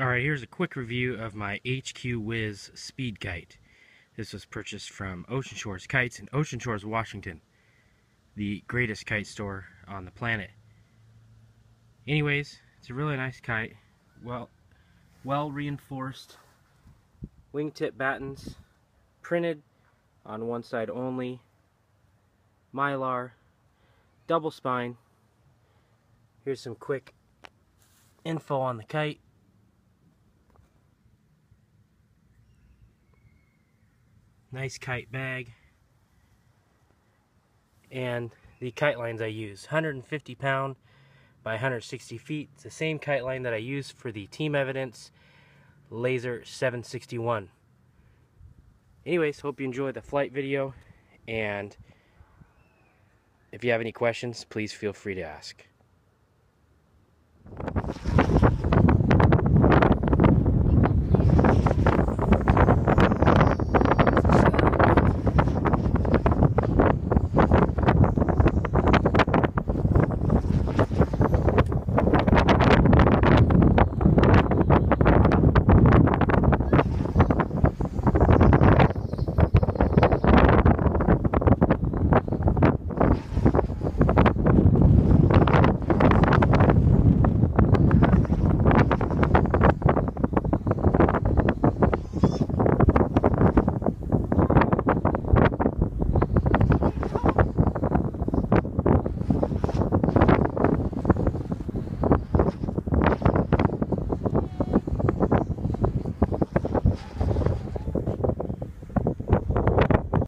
Alright, here's a quick review of my HQ Whizz Speed Kite. This was purchased from Ocean Shores Kites in Ocean Shores, Washington. The greatest kite store on the planet. Anyways, it's a really nice kite. Well, well reinforced wingtip battens, printed on one side only, mylar, double spine. Here's some quick info on the kite. Nice kite bag and the kite lines I use. 150 pound by 160 feet it's the same kite line that I use for the team evidence laser 761 anyways hope you enjoyed the flight video and if you have any questions please feel free to ask